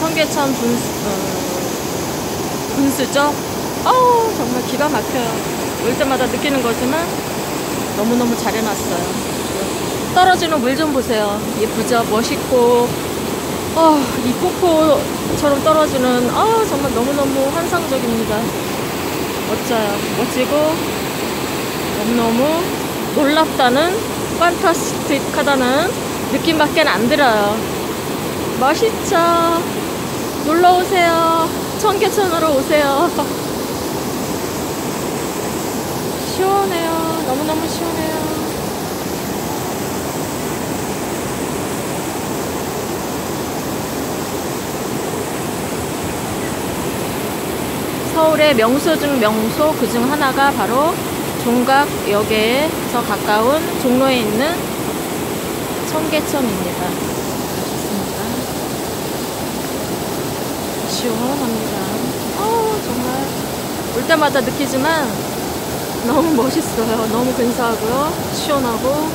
청계천 분수, 어, 분수죠? 어우, 정말 기가 막혀요. 올 때마다 느끼는 거지만 너무너무 잘 해놨어요. 떨어지는 물 좀 보세요. 예쁘죠? 멋있고, 어, 이 폭포처럼 떨어지는, 아 정말 너무너무 환상적입니다. 멋져요. 멋지고, 너무너무 놀랍다는, 판타스틱하다는 느낌밖에 안 들어요. 멋있죠? 놀러 오세요. 청계천으로 오세요. 시원해요. 너무너무 시원해요. 서울의 명소 중 명소 그 중 하나가 바로 종각역에서 가까운 종로에 있는 청계천입니다. 시원합니다. 어 정말 올 때마다 느끼지만 너무 멋있어요. 너무 근사하고요. 시원하고